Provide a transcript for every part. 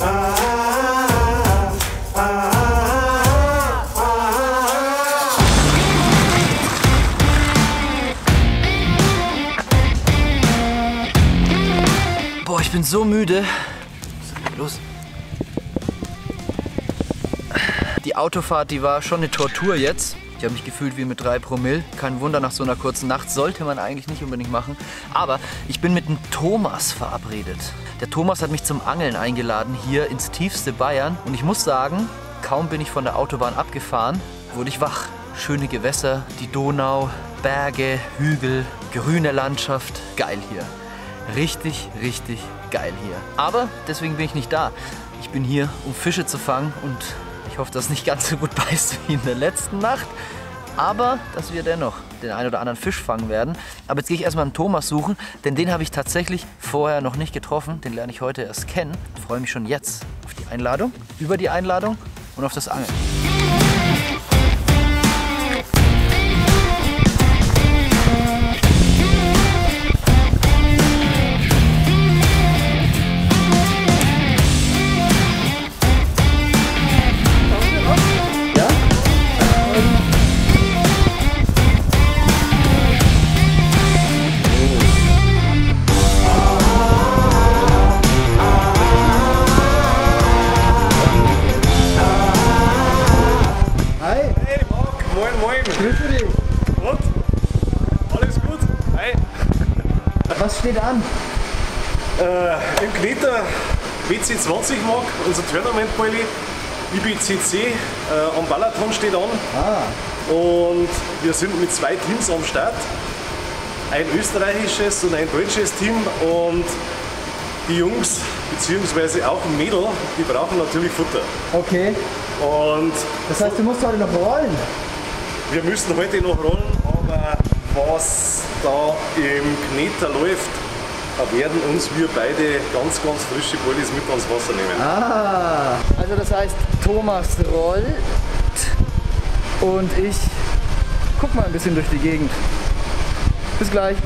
Boah, ich bin so müde. Los. Die Autofahrt, die war schon eine Tortur jetzt. Ich habe mich gefühlt wie mit drei Promille. Kein Wunder, nach so einer kurzen Nacht sollte man eigentlich nicht unbedingt machen. Aber ich bin mit dem Thomas verabredet. Der Thomas hat mich zum Angeln eingeladen hier ins tiefste Bayern. Und ich muss sagen, kaum bin ich von der Autobahn abgefahren, wurde ich wach. Schöne Gewässer, die Donau, Berge, Hügel, grüne Landschaft. Geil hier. Richtig, richtig geil hier. Aber deswegen bin ich nicht da. Ich bin hier, um Fische zu fangen und ich hoffe, dass es nicht ganz so gut beißt wie in der letzten Nacht. Aber dass wir dennoch den einen oder anderen Fisch fangen werden. Aber jetzt gehe ich erstmal einen Thomas suchen, denn den habe ich tatsächlich vorher noch nicht getroffen. Den lerne ich heute erst kennen. Ich freue mich schon jetzt auf die Einladung, über die Einladung und auf das Angeln. Grüße dich. Und? Alles gut? Hi. Was steht an? Äh, Im Kneter WC20 Marc, unser Tournament Bulli. IBCC äh, am Balaton steht an. Ah, Und wir sind mit zwei Teams am Start. Ein österreichisches und ein deutsches Team. Und die Jungs, beziehungsweise auch ein Mädel, die brauchen natürlich Futter. okay. Und Das heißt, du musst heute noch rollen. Wir müssen heute noch rollen, aber was da im Kneter läuft, da werden uns wir beide ganz, ganz frische Bullis mit ans Wasser nehmen. Ah, also das heißt, Thomas rollt und ich guck mal ein bisschen durch die Gegend. Bis gleich.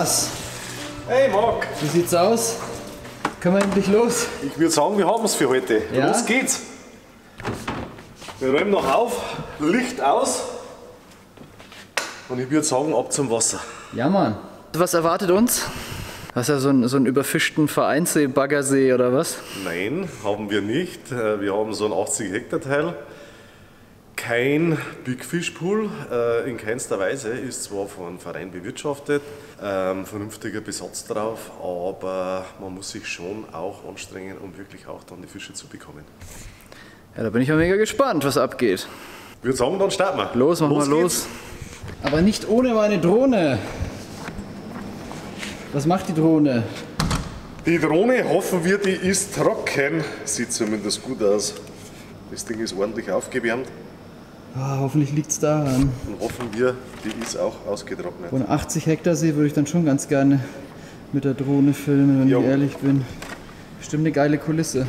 Thomas, Hey Marc, wie sieht's aus? Können wir endlich los? ich würde sagen, wir haben es für heute. Ja? Los geht's! Wir räumen noch auf, Licht aus und ich würde sagen, ab zum Wasser. Ja, Mann. Was erwartet uns? Hast du ja so einen, so einen überfischten Vereinssee, Baggersee oder was? Nein, haben wir nicht. Äh, Wir haben so ein 80 Hektar Teil. Kein Big Fish Pool, äh, in keinster Weise. Ist zwar von Verein bewirtschaftet, ähm, vernünftiger Besatz drauf, aber man muss sich schon auch anstrengen, um wirklich auch dann die Fische zu bekommen. Ja, da bin ich mal mega gespannt, was abgeht. Ich würde sagen, dann starten wir. Los, machen wir geht's. los. Aber nicht ohne meine Drohne. Was macht die Drohne? Die Drohne, hoffen wir, die ist trocken. Sieht zumindest gut aus. Das Ding ist ordentlich aufgewärmt Ah, hoffentlich liegt's daran. und hoffen wir, die ist auch ausgetrocknet. Von 80 Hektar See würde ich dann schon ganz gerne mit der Drohne filmen, wenn Jo. ich ehrlich bin. Bestimmt eine geile Kulisse.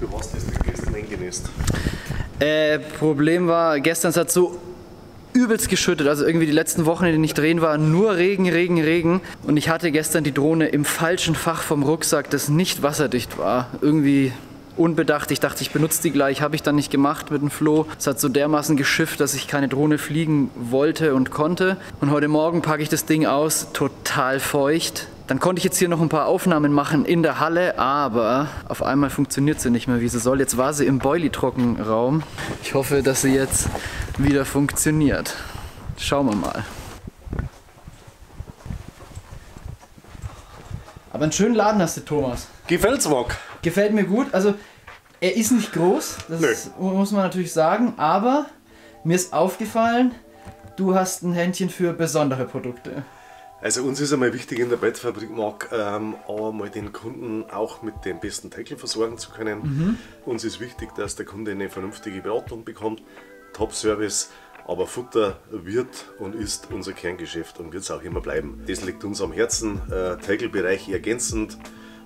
Du hast das Ding gestern eingenässt. Äh, Problem war, gestern es hat so übelst geschüttet. Also irgendwie die letzten Wochen, in denen ich drehen war, nur Regen, Regen, Regen. Und ich hatte gestern die Drohne im falschen Fach vom Rucksack, das nicht wasserdicht war. Irgendwie unbedacht. Ich dachte, ich benutze die gleich. Habe ich dann nicht gemacht mit dem Floh. Es hat so dermaßen geschifft, dass ich keine Drohne fliegen wollte und konnte. Und heute Morgen packe ich das Ding aus, total feucht. Dann konnte ich jetzt hier noch ein paar Aufnahmen machen in der Halle, aber auf einmal funktioniert sie nicht mehr, wie sie soll. Jetzt war sie im Boilie-Trockenraum. Ich hoffe, dass sie jetzt wieder funktioniert. Schauen wir mal. Aber einen schönen Laden hast du, Thomas. Gefällt's, Marc? Gefällt mir gut. Also, er ist nicht groß, das ist, muss man natürlich sagen, aber mir ist aufgefallen, du hast ein Händchen für besondere Produkte. Also uns ist einmal wichtig in der Bettfabrik, Marc, ähm, aber mal den Kunden auch mit dem besten Tackle versorgen zu können. Uns ist wichtig, dass der Kunde eine vernünftige Beratung bekommt, Top-Service, aber Futter wird und ist unser Kerngeschäft und wird es auch immer bleiben. Das liegt uns am Herzen, äh, Tackle-Bereich ergänzend,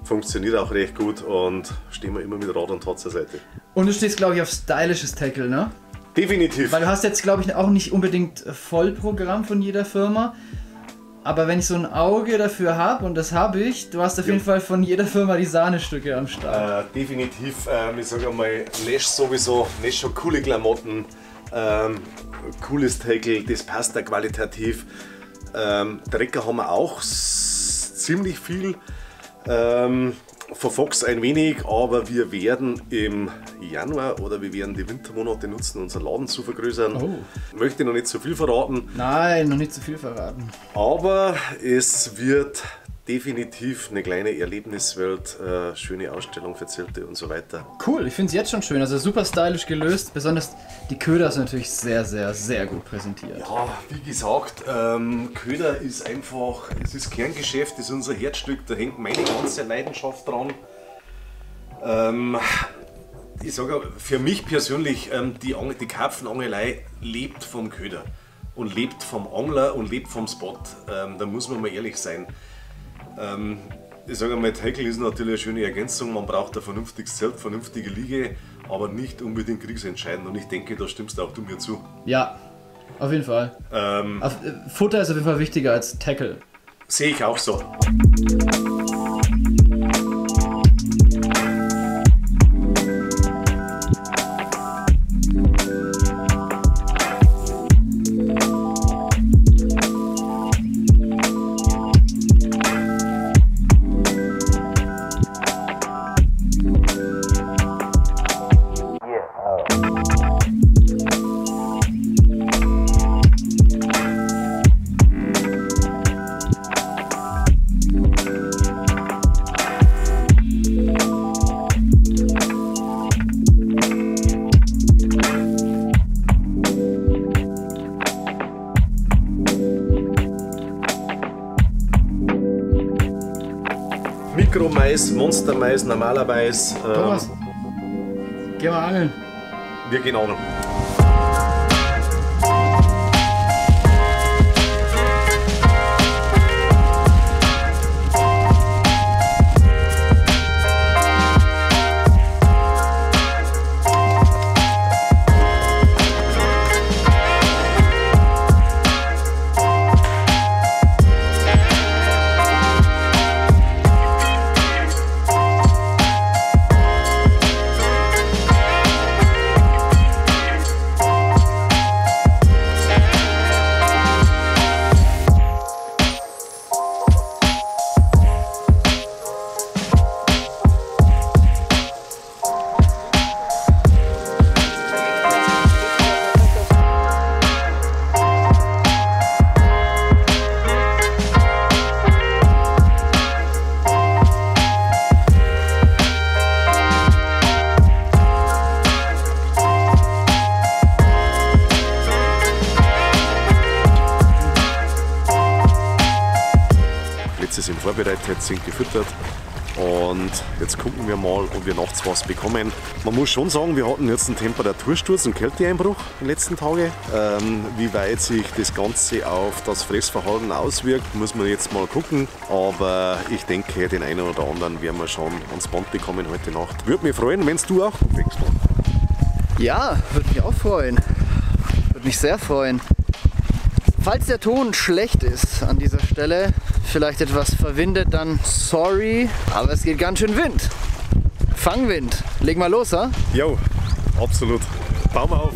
funktioniert auch recht gut und stehen wir immer mit Rat und Tat zur Seite. Und du stehst, glaube ich, auf stylisches Tackle, ne? Definitiv. Weil du hast jetzt, glaube ich, auch nicht unbedingt Vollprogramm von jeder Firma. Aber wenn ich so ein Auge dafür habe, und das habe ich, du hast auf jeden Fall von jeder Firma die Sahnestücke am Start. Äh, definitiv, ähm, ich sage einmal, Nash sowieso, Nash schon coole Klamotten, ähm, cooles Tackle, das passt da qualitativ. Ähm, Trecker haben wir auch ziemlich viel. Ähm, von Fox ein wenig, aber wir werden im Januar oder wir werden die Wintermonate nutzen, unseren Laden zu vergrößern. Oh. Möchte noch nicht so viel verraten, Nein, noch nicht zu viel verraten. aber es wird definitiv eine kleine Erlebniswelt, äh, schöne Ausstellung für Zelte und so weiter. Cool, ich finde es jetzt schon schön. Also super stylisch gelöst. Besonders die Köder sind natürlich sehr, sehr, sehr gut präsentiert. Ja, wie gesagt, ähm, Köder ist einfach, es ist Kerngeschäft, ist unser Herzstück, da hängt meine ganze Leidenschaft dran. Ähm, ich sage für mich persönlich, ähm, die, die Karpfenangelei lebt vom Köder und lebt vom Angler und lebt vom Spot. Ähm, da muss man mal ehrlich sein. Ähm, ich sage mal, Tackle ist natürlich eine schöne Ergänzung. Man braucht ein vernünftiges Zelt, vernünftige Liege, aber nicht unbedingt kriegsentscheidend. Und ich denke, da stimmst auch du mir zu. Ja, auf jeden Fall. Ähm, Auf, äh, Futter ist auf jeden Fall wichtiger als Tackle. Sehe ich auch so. Mikromais, Monstermais, normalerweise. Ähm, Thomas, geh mal angeln. Wir gehen auch Plätze sind vorbereitet, sind gefüttert. Und jetzt gucken wir mal, ob wir nachts was bekommen. Man muss schon sagen, wir hatten jetzt einen Temperatursturz, einen Kälteeinbruch in den letzten Tagen. Ähm, wie weit sich das Ganze auf das Fressverhalten auswirkt, muss man jetzt mal gucken. Aber ich denke, den einen oder anderen werden wir schon ans Band bekommen heute Nacht. Würde mich freuen, wenn du auch wegst. Ja, würde mich auch freuen. Würde mich sehr freuen. Falls der Ton schlecht ist an dieser Stelle, vielleicht etwas verwindet, dann sorry, aber es geht ganz schön Wind. Fangwind. Leg mal los, ha? Jo, absolut. Baum auf.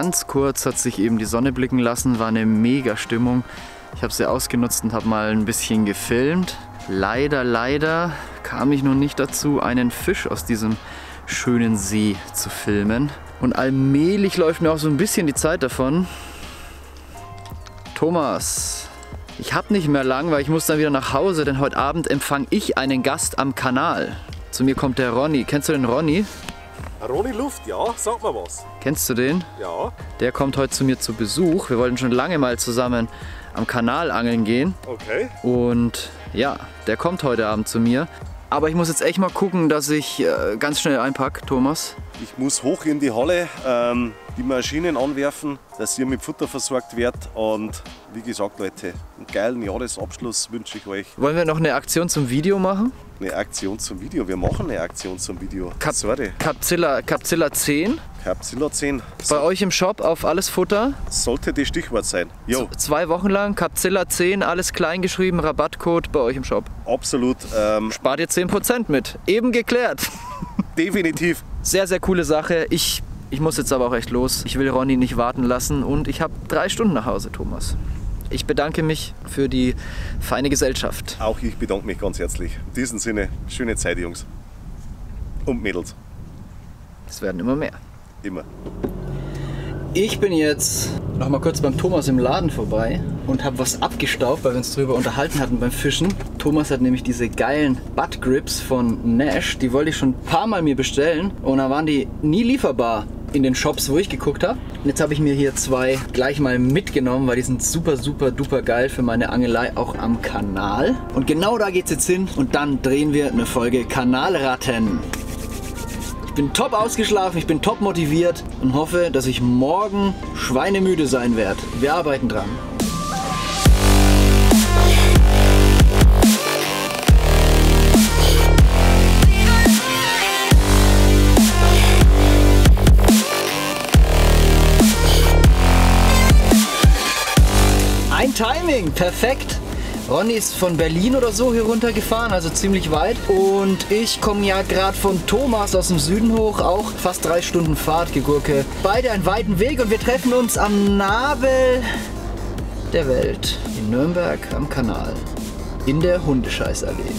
Ganz kurz hat sich eben die Sonne blicken lassen, war eine mega Stimmung. Ich habe sie ausgenutzt und habe mal ein bisschen gefilmt. Leider, leider kam ich noch nicht dazu, einen Fisch aus diesem schönen See zu filmen. Und allmählich läuft mir auch so ein bisschen die Zeit davon. Thomas, ich habe nicht mehr lang, weil ich muss dann wieder nach Hause, denn heute Abend empfange ich einen Gast am Kanal. Zu mir kommt der Ronny. Kennst du den Ronny? Ronny Luft, ja, sag mal was. Kennst du den? Ja, Der kommt heute zu mir zu Besuch. Wir wollten schon lange mal zusammen am Kanal angeln gehen. okay. Und ja, der kommt heute Abend zu mir. Aber ich muss jetzt echt mal gucken, dass ich äh, ganz schnell einpack, Thomas. Ich muss hoch in die Halle, ähm, die Maschinen anwerfen, dass ihr mit Futter versorgt werdet. Und wie gesagt, Leute, einen geilen Jahresabschluss wünsche ich euch. Wollen wir noch eine Aktion zum Video machen? Eine Aktion zum Video. Wir machen eine Aktion zum Video. Kap- Sorry, Capzilla, Capzilla 10. Capzilla 10. Bei euch im Shop auf alles Futter. Sollte das Stichwort sein. Jo, Zwei Wochen lang Capzilla 10, alles klein geschrieben, Rabattcode bei euch im Shop. absolut. Ähm, Spart ihr 10% mit. Eben geklärt. definitiv. Sehr, sehr coole Sache. Ich, ich muss jetzt aber auch echt los. Ich will Ronny nicht warten lassen und ich habe drei Stunden nach Hause, Thomas. Ich bedanke mich für die feine Gesellschaft. Auch ich bedanke mich ganz herzlich. In diesem Sinne, schöne Zeit, Jungs. Und Mädels. Es werden immer mehr. Immer. Ich bin jetzt noch mal kurz beim Thomas im Laden vorbei und habe was abgestaubt, weil wir uns drüber unterhalten hatten beim Fischen. Thomas hat nämlich diese geilen Butt Grips von Nash, die wollte ich schon ein paar Mal mir bestellen und da waren die nie lieferbar in den Shops, wo ich geguckt habe. Jetzt habe ich mir hier zwei gleich mal mitgenommen, weil die sind super, super, duper geil für meine Angelei auch am Kanal. Und genau da geht's jetzt hin und dann drehen wir eine Folge Kanalratten. Ich bin top ausgeschlafen, ich bin top motiviert und hoffe, dass ich morgen schweinemüde sein werde. Wir arbeiten dran. Timing, perfekt. Ronny ist von Berlin oder so hier runtergefahren, also ziemlich weit. Und ich komme ja gerade von Thomas aus dem Süden hoch, auch fast drei Stunden Fahrt, Gegurke. Beide einen weiten Weg und wir treffen uns am Nabel der Welt in Nürnberg am Kanal. In der Hundescheißallee.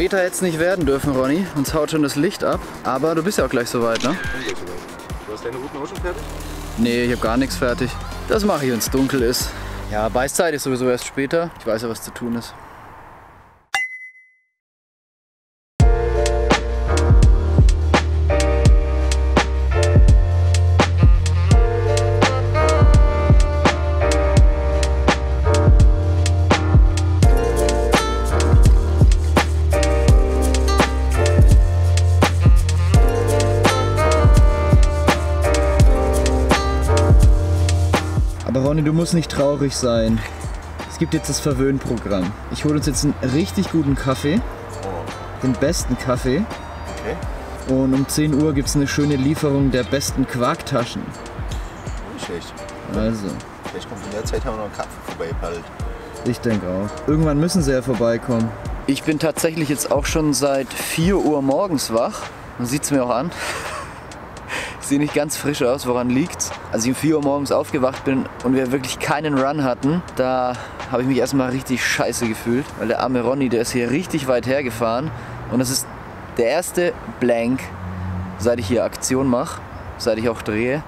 Später hätte es nicht werden dürfen, Ronny. Uns haut schon das Licht ab. Aber du bist ja auch gleich soweit, ne? Du hast deine Routen auch schon fertig? Nee, ich habe gar nichts fertig. Das mache ich, wenn es dunkel ist. Ja, Beißzeit ist sowieso erst später. Ich weiß ja, was zu tun ist. Ronny, du musst nicht traurig sein. Es gibt jetzt das Verwöhnprogramm. Ich hole uns jetzt einen richtig guten Kaffee. Den besten Kaffee. Okay. Und um 10 Uhr gibt es eine schöne Lieferung der besten Quarktaschen. Nicht schlecht. Also, Vielleicht kommt in der Zeit haben wir noch einen Kaffee vorbeigepaddelt. ich denke auch. Irgendwann müssen sie ja vorbeikommen. Ich bin tatsächlich jetzt auch schon seit 4 Uhr morgens wach. Man sieht es mir auch an. Ich sehe nicht ganz frisch aus, woran liegt's? Als ich um 4 Uhr morgens aufgewacht bin und wir wirklich keinen Run hatten, da habe ich mich erstmal richtig scheiße gefühlt, weil der arme Ronny, der ist hier richtig weit hergefahren und das ist der erste Blank, seit ich hier Aktion mache, seit ich auch drehe.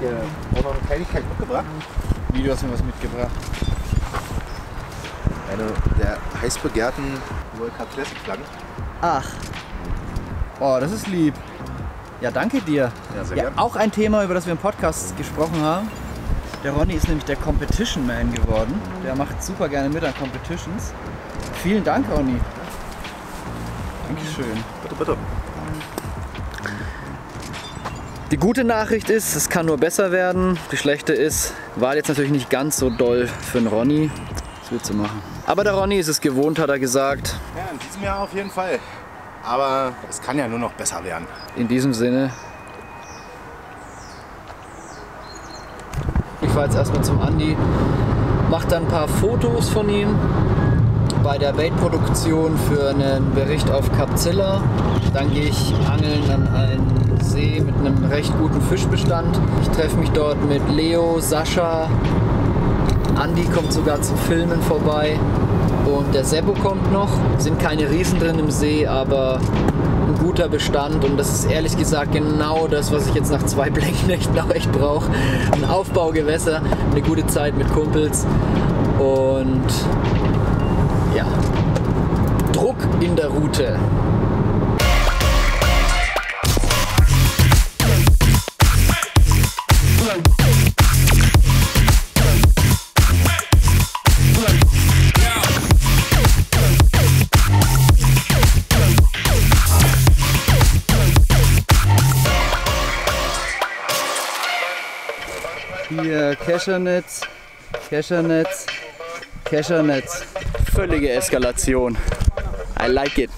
Hier auch noch eine Kleinigkeit mitgebracht. Wie, du hast mir was mitgebracht. Eine der heiß begehrten World Cup Classic Flaggen. Ach. Oh, das ist lieb. Ja, danke dir. Ja, sehr Ja, gern. auch ein Thema, über das wir im Podcast gesprochen haben. Der Ronny ist nämlich der Competition Man geworden. Der macht super gerne mit an Competitions. Vielen Dank, Ronny. Dankeschön. Bitte, bitte. Die gute Nachricht ist, es kann nur besser werden. Die schlechte ist, war jetzt natürlich nicht ganz so doll für den Ronny. Das wird zu machen. Aber der Ronny ist es gewohnt, hat er gesagt. Ja, in diesem Jahr auf jeden Fall. Aber es kann ja nur noch besser werden. In diesem Sinne, fahre jetzt erstmal zum Andi, mache dann ein paar Fotos von ihm bei der Baitproduktion für einen Bericht auf Capzilla. Dann gehe ich angeln an einen See mit einem recht guten Fischbestand. Ich treffe mich dort mit Leo, Sascha, Andi kommt sogar zum Filmen vorbei und der Seppo kommt noch. Sind keine Riesen drin im See, aber ein guter Bestand und das ist ehrlich gesagt genau das, was ich jetzt nach zwei Blecknächten auch echt brauche. Ein Aufbaugewässer, eine gute Zeit mit Kumpels und ja, Druck in der Route. Keschernetz, Keschernetz, Keschernetz. Völlige Eskalation. I like it.